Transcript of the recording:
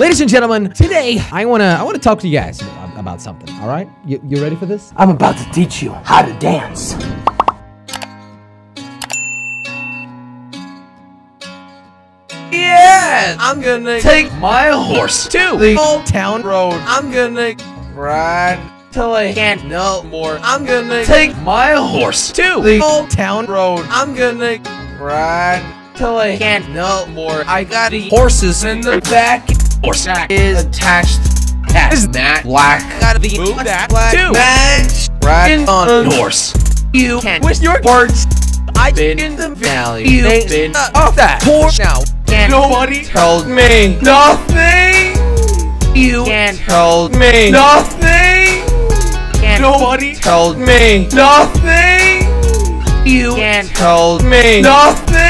Ladies and gentlemen, today I wanna I wanna talk to you guys about something. All right, you, you ready for this? I'm about to teach you how to dance. Yeah, I'm gonna take my horse to the old town road. I'm gonna ride till I can't no more. I'm gonna take my horse to the old town road. I'm gonna ride till I can't no more. I got the horses in the back. Horse is attached. As that black got the move that black too. Match riding on a horse. You can with your words. I've been in the valley. You've been off that horse now. Can't nobody told me nothing. You can't told me nothing. Can't nobody told me nothing. You can't told me nothing.